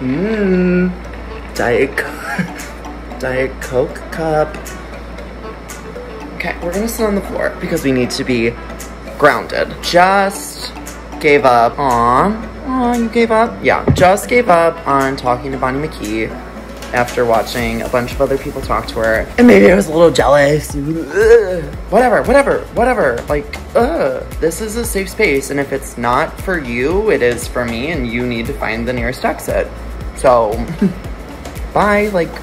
Mmm. Diet Diet Coke cup. Okay, we're gonna sit on the floor because we need to be grounded. Just gave up. Aw. Aw, oh, you gave up? Yeah, just gave up on talking to Bonnie McKee after watching a bunch of other people talk to her. And maybe I was a little jealous. Whatever, whatever, whatever. Like, ugh. This is a safe space, and if it's not for you, it is for me, and you need to find the nearest exit. So, bye. Like,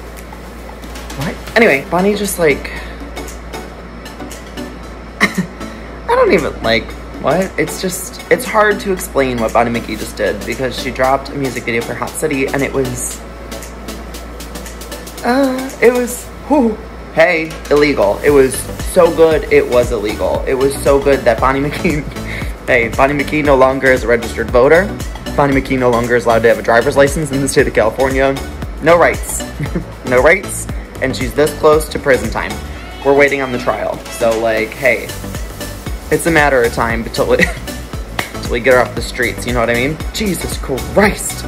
what? Anyway, Bonnie just like. I don't even like what? It's just, it's hard to explain what Bonnie McKee just did because she dropped a music video for Hot City and it was, uh, it was, whew, hey, illegal. It was so good, it was illegal. It was so good that Bonnie McKee, hey, Bonnie McKee no longer is a registered voter. Bonnie McKee no longer is allowed to have a driver's license in the state of California. No rights, no rights, and she's this close to prison time. We're waiting on the trial. So like, hey, it's a matter of time until we, until we get her off the streets, you know what I mean? Jesus Christ.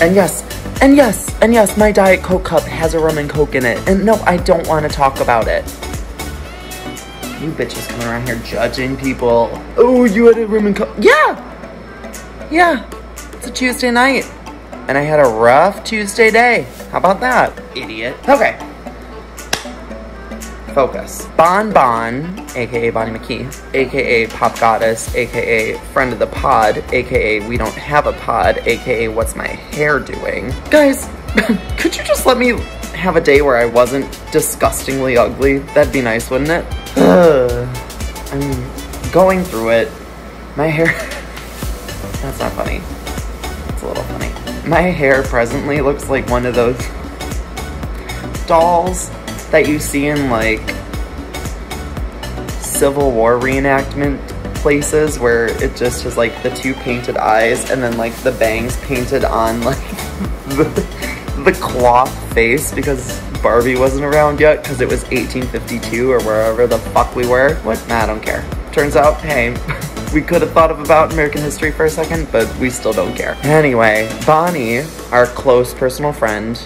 And yes, and yes, and yes, my Diet Coke cup has a rum and coke in it. And no, I don't want to talk about it. You bitches coming around here judging people. Oh, you had a rum and coke. Yeah! Yeah, it's a Tuesday night. And I had a rough Tuesday day. How about that, idiot? Okay focus. Bon Bon, aka Bonnie McKee, aka Pop Goddess, aka Friend of the Pod, aka We Don't Have a Pod, aka What's My Hair Doing? Guys, could you just let me have a day where I wasn't disgustingly ugly? That'd be nice, wouldn't it? Ugh. I'm going through it. My hair. That's not funny. It's a little funny. My hair presently looks like one of those dolls that you see in like Civil War reenactment places where it just has like the two painted eyes and then like the bangs painted on like the, the cloth face because Barbie wasn't around yet because it was 1852 or wherever the fuck we were. What? Nah, I don't care. Turns out, hey, we could have thought of about American history for a second, but we still don't care. Anyway, Bonnie, our close personal friend,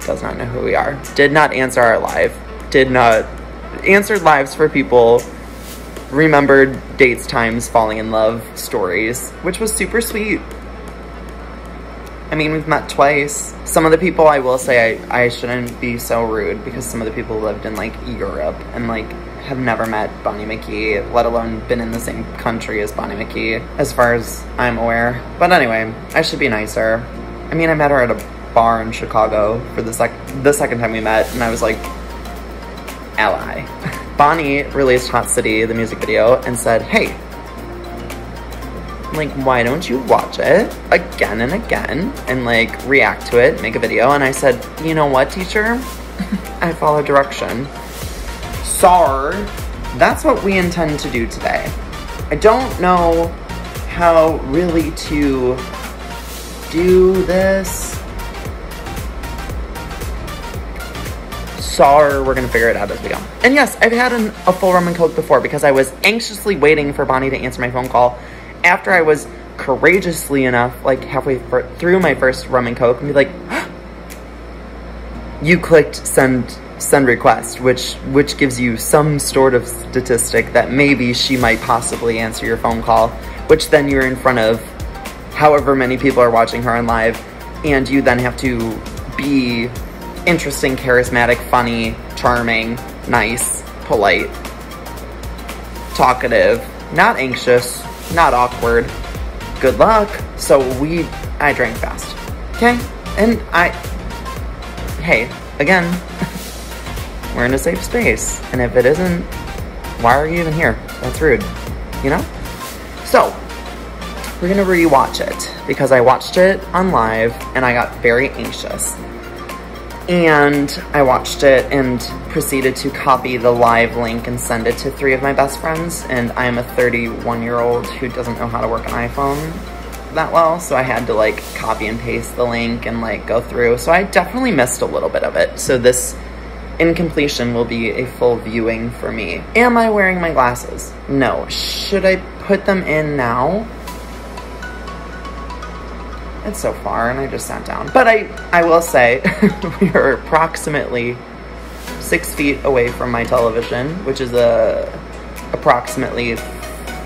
does not know who we are. Did not answer our live. Did not answered lives for people. Remembered dates, times, falling in love stories, which was super sweet. I mean, we've met twice. Some of the people, I will say, I, I shouldn't be so rude because some of the people lived in like Europe and like have never met Bonnie McKee, let alone been in the same country as Bonnie McKee, as far as I'm aware. But anyway, I should be nicer. I mean, I met her at a bar in Chicago for the sec the second time we met, and I was like, ally. Bonnie released Hot City, the music video, and said, hey, like, why don't you watch it again and again and like react to it, make a video? And I said, you know what, teacher? I follow direction. Sar, that's what we intend to do today. I don't know how really to do this Sar, we're gonna figure it out as we go. And yes, I've had an, a full rum and coke before because I was anxiously waiting for Bonnie to answer my phone call after I was courageously enough, like halfway through my first rum and coke, and be like, you clicked send send request, which which gives you some sort of statistic that maybe she might possibly answer your phone call, which then you're in front of however many people are watching her on live, and you then have to be interesting, charismatic, funny, charming, nice, polite, talkative, not anxious, not awkward. Good luck. So we, I drank fast. Okay? And I, hey, again, we're in a safe space. And if it isn't, why are you even here? That's rude, you know? So, we're gonna rewatch it because I watched it on live and I got very anxious and I watched it and proceeded to copy the live link and send it to three of my best friends. And I am a 31 year old who doesn't know how to work an iPhone that well, so I had to like copy and paste the link and like go through. So I definitely missed a little bit of it. So this incompletion will be a full viewing for me. Am I wearing my glasses? No. Should I put them in now? it's so far and I just sat down. But I, I will say, we are approximately six feet away from my television, which is a approximately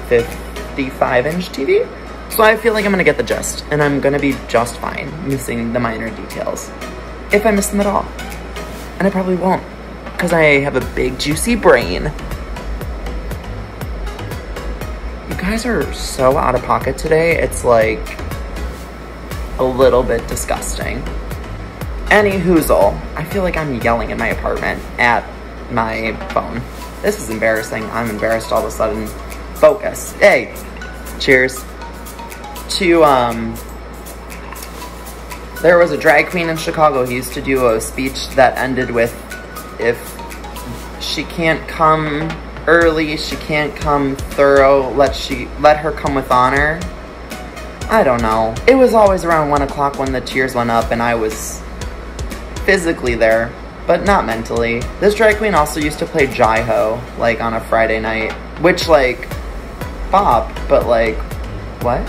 55 inch TV. So I feel like I'm gonna get the gist and I'm gonna be just fine missing the minor details. If I miss them at all. And I probably won't because I have a big juicy brain. You guys are so out of pocket today. It's like a little bit disgusting. Any hoozle, I feel like I'm yelling in my apartment at my phone. This is embarrassing. I'm embarrassed all of a sudden. Focus. Hey, cheers. To, um, there was a drag queen in Chicago who used to do a speech that ended with, if she can't come early, she can't come thorough, let she let her come with honor. I don't know. It was always around one o'clock when the tears went up and I was physically there, but not mentally. This drag queen also used to play Jai-Ho, like on a Friday night, which like, bop, but like, what?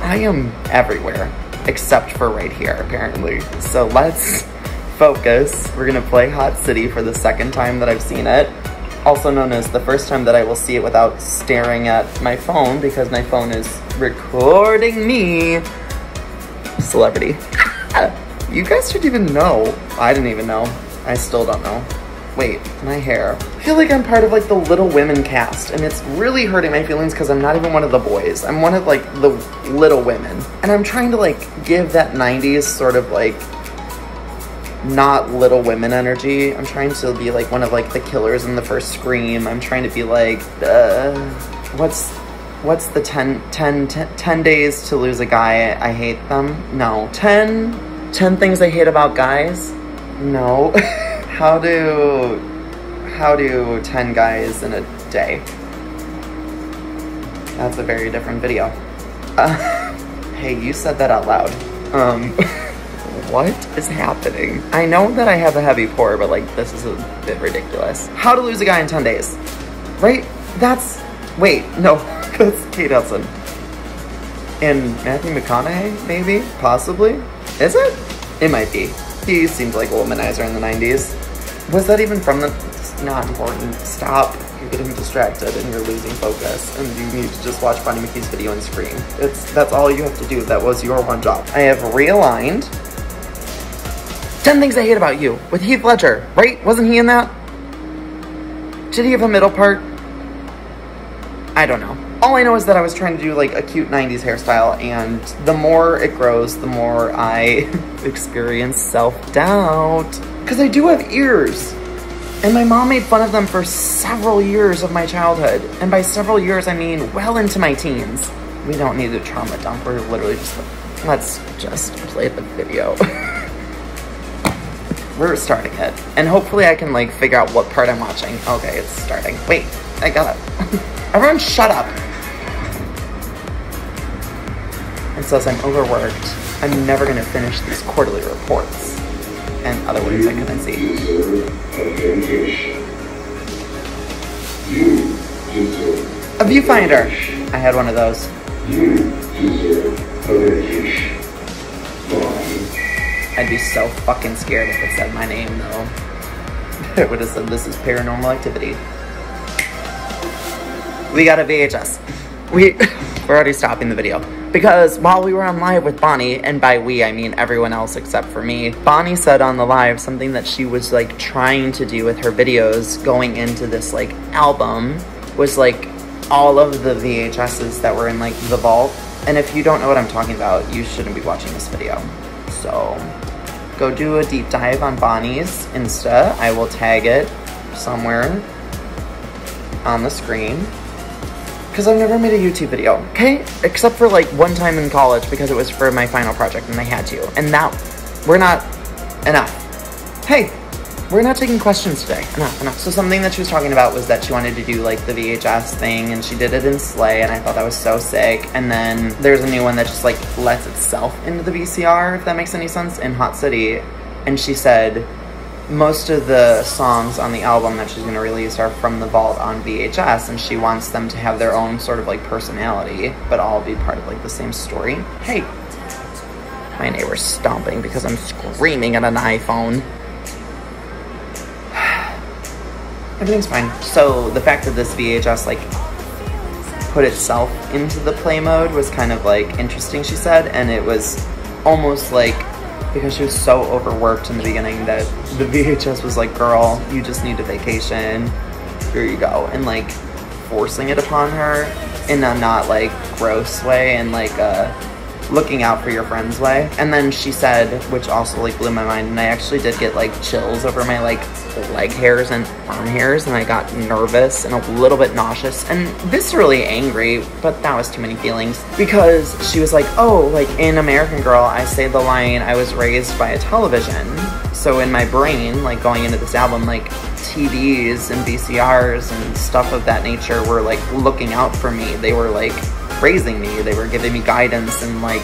I am everywhere, except for right here, apparently. So let's focus. We're gonna play Hot City for the second time that I've seen it also known as the first time that I will see it without staring at my phone because my phone is recording me. Celebrity. you guys should even know. I didn't even know. I still don't know. Wait, my hair. I feel like I'm part of like the Little Women cast and it's really hurting my feelings because I'm not even one of the boys. I'm one of like the Little Women. And I'm trying to like give that 90s sort of like not Little Women energy. I'm trying to be like one of like the killers in the first Scream. I'm trying to be like, uh, what's what's the 10, 10, 10, 10 days to lose a guy? I hate them. No. 10, 10 things I hate about guys? No. how do, how do 10 guys in a day? That's a very different video. Uh, hey, you said that out loud. Um, what is happening? I know that I have a heavy pour, but like, this is a bit ridiculous. How to lose a guy in 10 days, right? That's, wait, no, that's Kate Hudson. And Matthew McConaughey, maybe, possibly? Is it? It might be. He seemed like a womanizer in the 90s. Was that even from the, it's not important, stop. You're getting distracted and you're losing focus and you need to just watch Bonnie McKee's video and scream. It's, that's all you have to do. That was your one job. I have realigned 10 Things I Hate About You with Heath Ledger, right? Wasn't he in that? Did he have a middle part? I don't know. All I know is that I was trying to do like a cute 90s hairstyle and the more it grows, the more I experience self-doubt. Because I do have ears. And my mom made fun of them for several years of my childhood. And by several years, I mean well into my teens. We don't need a trauma dump. We're literally just, let's just play the video. We're starting it. And hopefully I can like figure out what part I'm watching. Okay, it's starting. Wait, I got it. Everyone shut up. It says I'm overworked. I'm never gonna finish these quarterly reports. And other words I couldn't see. A viewfinder. I had one of those. I'd be so fucking scared if it said my name though. it would have said this is paranormal activity. We got a VHS. We, we're already stopping the video. Because while we were on live with Bonnie, and by we I mean everyone else except for me, Bonnie said on the live something that she was like trying to do with her videos going into this like album was like all of the VHSs that were in like the vault. And if you don't know what I'm talking about, you shouldn't be watching this video. So go do a deep dive on Bonnie's Insta. I will tag it somewhere on the screen. Because I've never made a YouTube video, okay? Except for like one time in college because it was for my final project and I had to. And that, we're not enough. Hey, we're not taking questions today. Enough, enough. So something that she was talking about was that she wanted to do like the VHS thing and she did it in Slay and I thought that was so sick. And then there's a new one that just like lets itself into the VCR, if that makes any sense, in Hot City. And she said most of the songs on the album that she's gonna release are from the vault on VHS and she wants them to have their own sort of like personality, but all be part of like the same story. Hey, My neighbor's stomping because I'm screaming at an iPhone. Everything's fine. So the fact that this VHS like put itself into the play mode was kind of like interesting, she said, and it was almost like because she was so overworked in the beginning that the VHS was like, girl, you just need a vacation. Here you go. And like forcing it upon her in a not like gross way and like a looking out for your friends way. And then she said, which also like blew my mind, and I actually did get like chills over my like leg hairs and arm hairs, and I got nervous and a little bit nauseous and viscerally angry, but that was too many feelings because she was like, oh, like in American Girl, I say the line, I was raised by a television. So in my brain, like going into this album, like TVs and VCRs and stuff of that nature were like looking out for me. They were like raising me. They were giving me guidance and like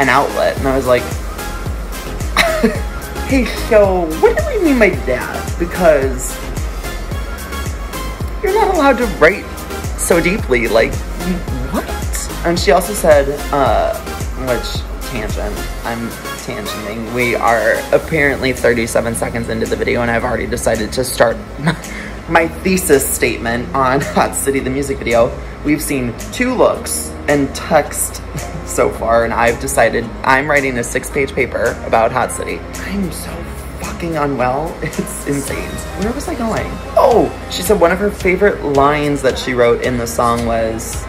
an outlet. And I was like, hey, so what do we mean by that? Because you're not allowed to write so deeply. Like, what? And she also said, uh, which tangent, I'm tangenting. We are apparently 37 seconds into the video and I've already decided to start my thesis statement on Hot City, the music video. We've seen two looks and text so far, and I've decided I'm writing a six page paper about Hot City. I'm so fucking unwell. It's insane. Where was I going? Oh, she said one of her favorite lines that she wrote in the song was,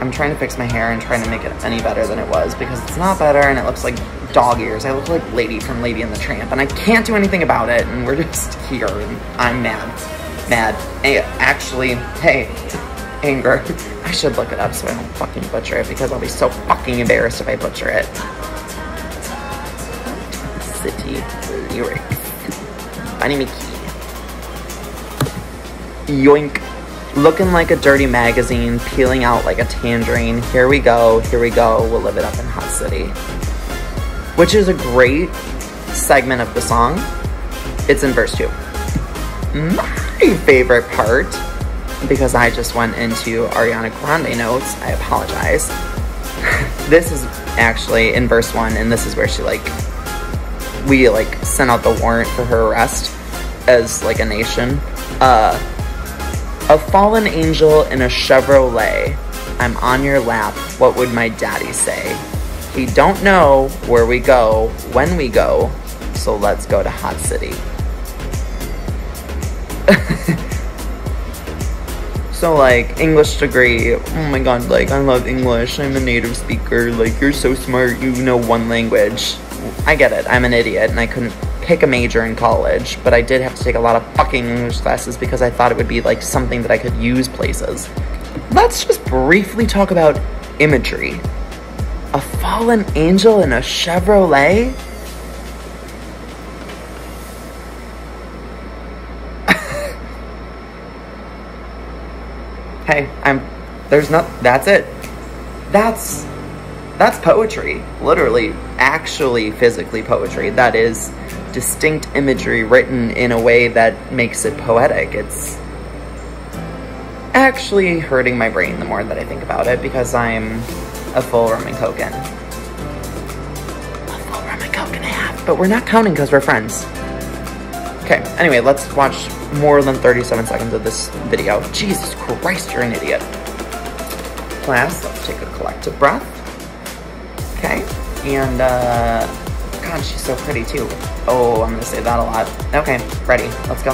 I'm trying to fix my hair and trying to make it any better than it was because it's not better and it looks like dog ears. I look like Lady from Lady and the Tramp and I can't do anything about it and we're just here and I'm mad. Mad. Hey, actually, hey, anger. I should look it up so I don't fucking butcher it because I'll be so fucking embarrassed if I butcher it. City lyrics. Bonnie McKee. Yoink. Looking like a dirty magazine, peeling out like a tangerine. Here we go, here we go, we'll live it up in Hot City. Which is a great segment of the song. It's in verse two. Mm-hmm. My favorite part, because I just went into Ariana Grande notes, I apologize. this is actually in verse one, and this is where she like, we like sent out the warrant for her arrest as like a nation. Uh, a fallen angel in a Chevrolet. I'm on your lap. What would my daddy say? He don't know where we go, when we go, so let's go to Hot City. so like English degree, oh my god, like I love English. I'm a native speaker. Like you're so smart. You know one language. I get it. I'm an idiot and I couldn't pick a major in college, but I did have to take a lot of fucking English classes because I thought it would be like something that I could use places. Let's just briefly talk about imagery. A fallen angel in a Chevrolet? Hey, I'm, there's not, that's it. That's, that's poetry. Literally, actually physically poetry. That is distinct imagery written in a way that makes it poetic. It's actually hurting my brain the more that I think about it because I'm a full rum and coke in. A full rum and coke and a half. But we're not counting because we're friends. Okay, anyway, let's watch more than 37 seconds of this video. Jesus Christ, you're an idiot. Class, let's take a collective breath. Okay, and uh, God, she's so pretty too. Oh, I'm gonna say that a lot. Okay, ready, let's go.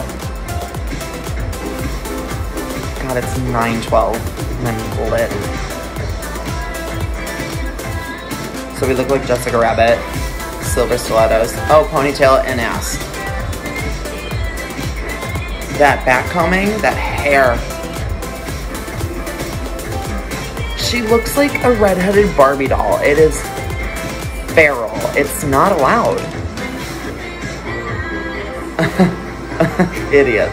God, it's 9.12, and I'm lit. So we look like Jessica Rabbit, silver stilettos. Oh, ponytail and ass. That back combing, that hair. She looks like a redheaded Barbie doll. It is feral. It's not allowed. Idiot.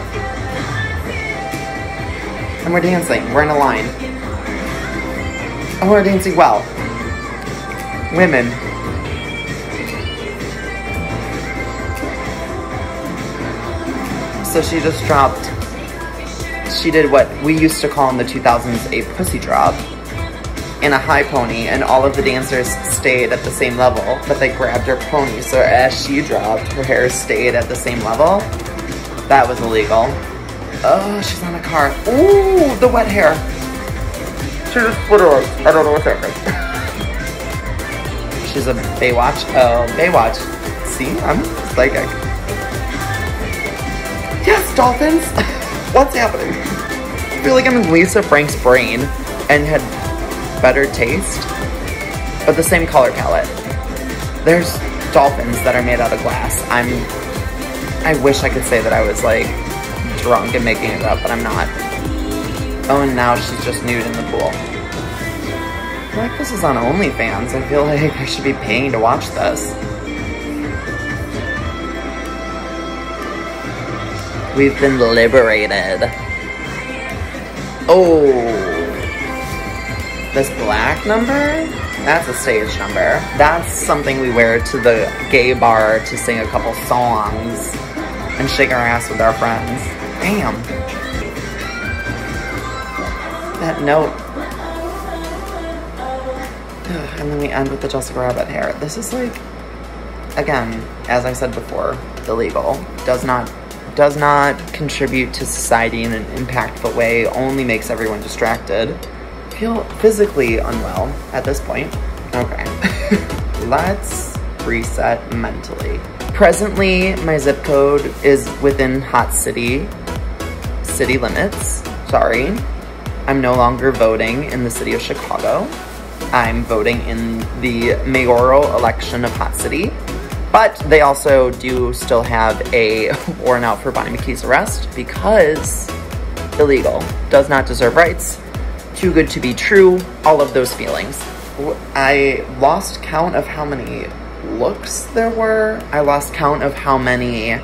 And we're dancing. We're in a line. And we're dancing well. Women. So she just dropped, she did what we used to call in the 2000s a pussy drop. in a high pony and all of the dancers stayed at the same level, but they grabbed her pony. So as she dropped, her hair stayed at the same level. That was illegal. Oh, she's on a car. Ooh, the wet hair. She just put her I don't know what's happening. she's a Baywatch. Oh, Baywatch. See, I'm psychic. Dolphins. what's happening? I feel like I'm in Lisa Frank's brain and had better taste, but the same color palette. There's dolphins that are made out of glass. I'm, I wish I could say that I was like drunk and making it up, but I'm not. Oh, and now she's just nude in the pool. I feel like this is on OnlyFans. I feel like I should be paying to watch this. We've been liberated. Oh. This black number? That's a stage number. That's something we wear to the gay bar to sing a couple songs and shake our ass with our friends. Damn. That note. And then we end with the Jessica Rabbit hair. This is like, again, as I said before, illegal. Does not does not contribute to society in an impactful way, only makes everyone distracted. Feel physically unwell at this point. Okay. Let's reset mentally. Presently, my zip code is within Hot City city limits. Sorry. I'm no longer voting in the city of Chicago. I'm voting in the mayoral election of Hot City. But they also do still have a warrant out for Bonnie McKee's arrest because illegal, does not deserve rights, too good to be true, all of those feelings. I lost count of how many looks there were. I lost count of how many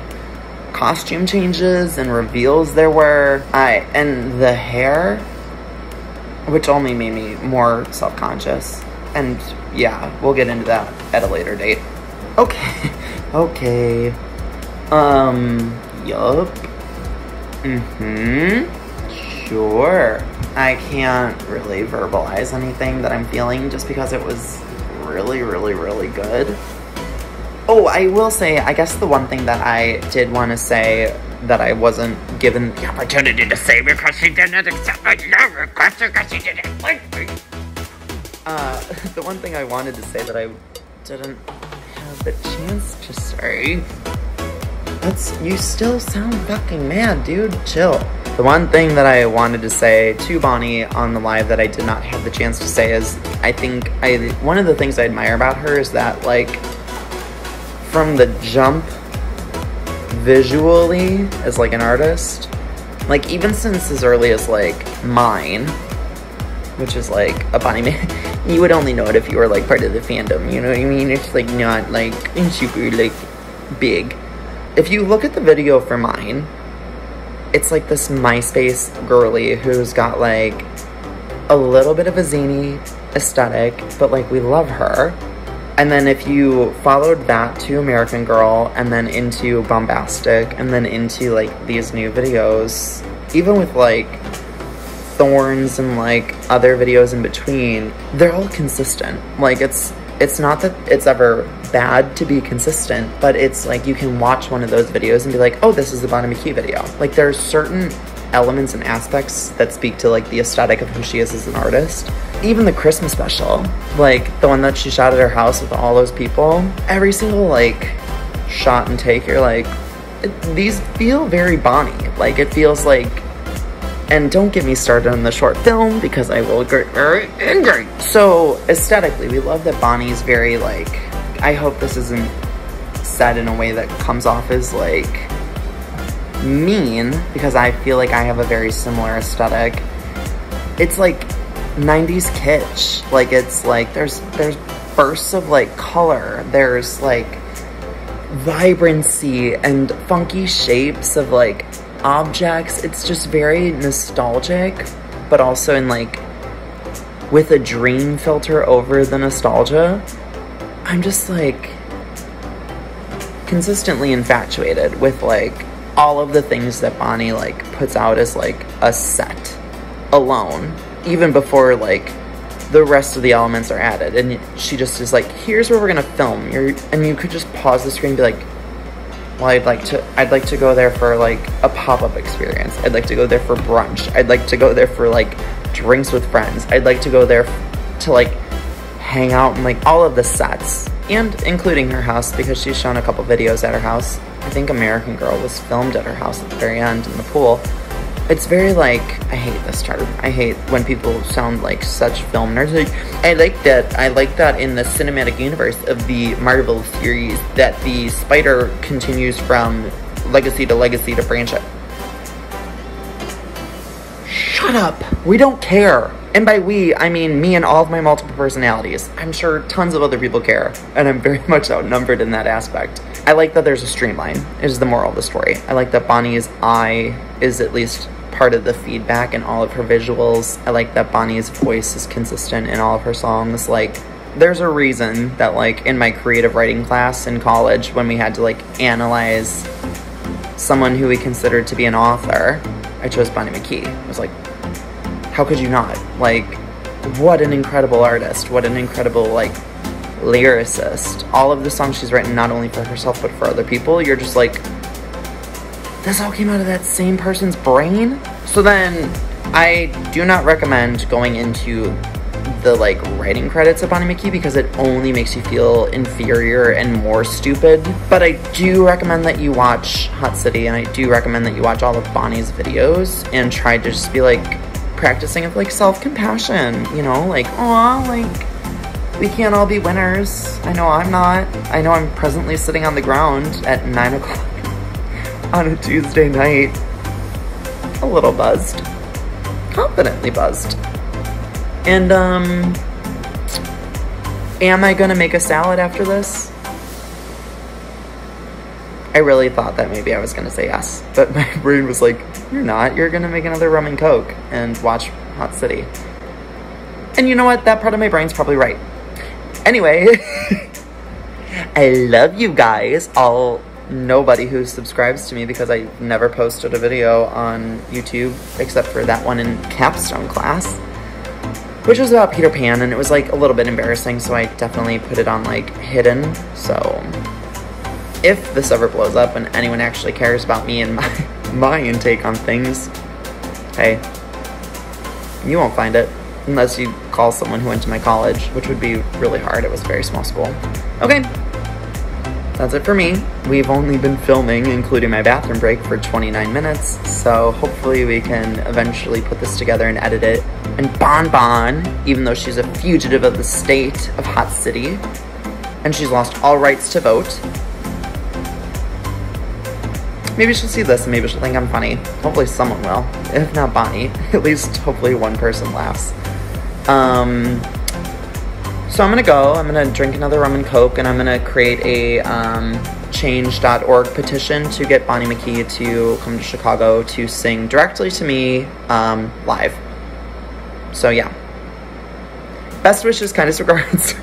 costume changes and reveals there were. I and the hair, which only made me more self-conscious. And yeah, we'll get into that at a later date. Okay. Okay. Um, yup. Mm-hmm. Sure. I can't really verbalize anything that I'm feeling just because it was really, really, really good. Oh, I will say, I guess the one thing that I did want to say that I wasn't given the opportunity to say because she didn't accept my love request because she didn't like me. Uh, the one thing I wanted to say that I didn't the chance to say. That's, you still sound fucking mad, dude. Chill. The one thing that I wanted to say to Bonnie on the live that I did not have the chance to say is I think I one of the things I admire about her is that like from the jump visually as like an artist, like even since as early as like mine, which is like a Man you would only know it if you were like part of the fandom, you know what I mean? It's like not like super like big. If you look at the video for mine, it's like this MySpace girly who's got like a little bit of a zany aesthetic, but like we love her. And then if you followed that to American Girl and then into Bombastic and then into like these new videos, even with like thorns and like other videos in between, they're all consistent. Like it's it's not that it's ever bad to be consistent, but it's like you can watch one of those videos and be like, oh, this is the Bonnie McKee video. Like there's certain elements and aspects that speak to like the aesthetic of who she is as an artist. Even the Christmas special, like the one that she shot at her house with all those people, every single like shot and take, you're like, these feel very Bonnie. Like it feels like and don't get me started on the short film because I will get very angry. So aesthetically, we love that Bonnie's very like, I hope this isn't said in a way that comes off as like mean because I feel like I have a very similar aesthetic. It's like 90s kitsch. Like it's like there's there's bursts of like color. There's like vibrancy and funky shapes of like objects. It's just very nostalgic, but also in like with a dream filter over the nostalgia. I'm just like consistently infatuated with like all of the things that Bonnie like puts out as like a set alone. Even before like the rest of the elements are added. And she just is like, here's where we're gonna film. You're, and you could just pause the screen and be like, well, I'd like to, I'd like to go there for like a pop-up experience. I'd like to go there for brunch. I'd like to go there for like drinks with friends. I'd like to go there to like hang out and like all of the sets and including her house because she's shown a couple videos at her house. I think American Girl was filmed at her house at the very end in the pool. It's very like, I hate this term. I hate when people sound like such film nerds. Like, I like that, I like that in the cinematic universe of the Marvel series that the spider continues from legacy to legacy to franchise. Shut up. We don't care. And by we, I mean me and all of my multiple personalities. I'm sure tons of other people care, and I'm very much outnumbered in that aspect. I like that there's a streamline, is the moral of the story. I like that Bonnie's eye is at least part of the feedback and all of her visuals. I like that Bonnie's voice is consistent in all of her songs. Like, there's a reason that, like, in my creative writing class in college, when we had to, like, analyze someone who we considered to be an author, I chose Bonnie McKee. I was like, how could you not? Like, what an incredible artist. What an incredible, like, lyricist. All of the songs she's written, not only for herself, but for other people, you're just like, this all came out of that same person's brain? So then, I do not recommend going into the like writing credits of Bonnie McKee because it only makes you feel inferior and more stupid. But I do recommend that you watch Hot City and I do recommend that you watch all of Bonnie's videos and try to just be like, practicing of like self-compassion, you know, like, oh, like we can't all be winners. I know I'm not. I know I'm presently sitting on the ground at nine o'clock on a Tuesday night, a little buzzed, confidently buzzed. And, um, am I gonna make a salad after this? I really thought that maybe I was gonna say yes, but my brain was like, you're not. You're gonna make another rum and coke and watch Hot City. And you know what? That part of my brain's probably right. Anyway, I love you guys. All nobody who subscribes to me because I never posted a video on YouTube except for that one in capstone class, which was about Peter Pan, and it was like a little bit embarrassing, so I definitely put it on like hidden. So if this ever blows up and anyone actually cares about me and my my intake on things, hey, you won't find it unless you call someone who went to my college, which would be really hard. It was a very small school. Okay, that's it for me. We've only been filming, including my bathroom break, for 29 minutes, so hopefully we can eventually put this together and edit it. And Bon Bon, even though she's a fugitive of the state of Hot City, and she's lost all rights to vote, Maybe she'll see this and maybe she'll think I'm funny. Hopefully someone will. If not Bonnie, at least hopefully one person laughs. Um, so I'm gonna go, I'm gonna drink another rum and coke and I'm gonna create a um, change.org petition to get Bonnie McKee to come to Chicago to sing directly to me um, live. So yeah. Best wishes, kindest regards.